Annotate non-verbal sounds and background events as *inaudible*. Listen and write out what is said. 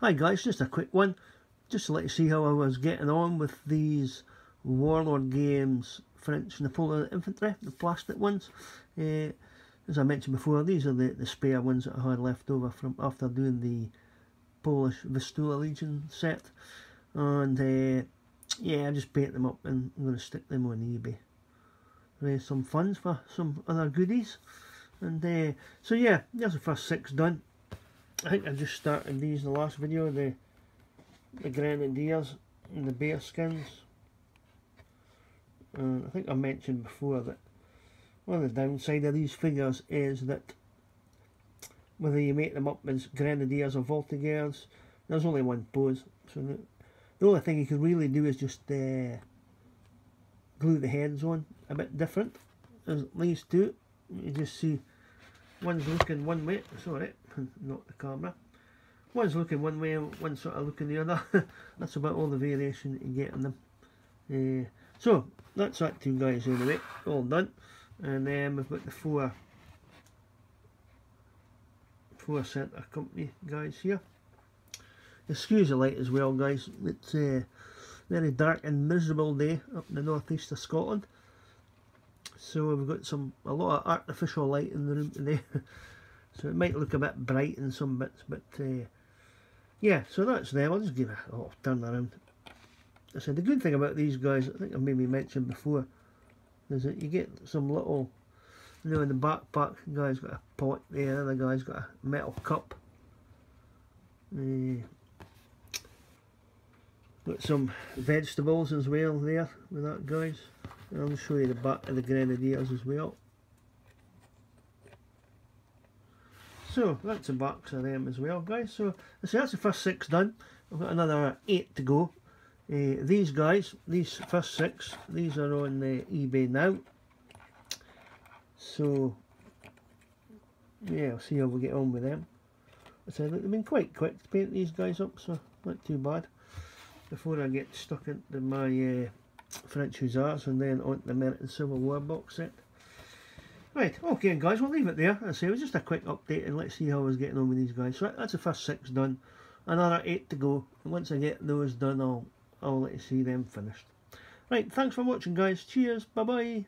Hi guys, just a quick one. Just to let you see how I was getting on with these Warlord Games French Napoleon Infantry, the plastic ones. Uh, as I mentioned before, these are the, the spare ones that I had left over from after doing the Polish Vistula Legion set. And uh, yeah, I just paint them up and I'm going to stick them on eBay. Raise some funds for some other goodies. And uh, so yeah, there's the first six done. I think I just started these in the last video, the the grenadiers and the bear skins. And I think I mentioned before that one of the downside of these figures is that whether you make them up as grenadiers or voltigeurs, there's only one pose. So the, the only thing you can really do is just uh, glue the heads on a bit different. As these two, you just see one's looking one way, sorry, *laughs* not the camera. One's looking one way, one's sort of looking the other. *laughs* that's about all the variation you get in them. Uh, so, that's that two guys anyway, all done. And then we've got the four four centre company guys here. Excuse the light as well guys, it's a very dark and miserable day up in the northeast of Scotland. So we've got some a lot of artificial light in the room today. *laughs* so it might look a bit bright in some bits, but uh, yeah, so that's them. I'll just give a little turn around. I said the good thing about these guys, I think I maybe mentioned before, is that you get some little, you know, in the backpack, the guy's got a pot there, the guy's got a metal cup. Uh, got some vegetables as well there with that guys. I'll show you the back of the grenadiers as well. So that's a box of them as well guys. So, so that's the first six done. I've got another eight to go. Uh, these guys, these first six, these are on uh, eBay now. So yeah, I'll see how we get on with them. I said they've been quite quick to paint these guys up, so not too bad. Before I get stuck into my uh, French Hussars and then on the American Civil War box set. Right, okay guys, we'll leave it there. I say it was just a quick update and let's see how I was getting on with these guys. So that's the first six done. Another eight to go. And once I get those done, I'll, I'll let you see them finished. Right, thanks for watching guys. Cheers, bye bye.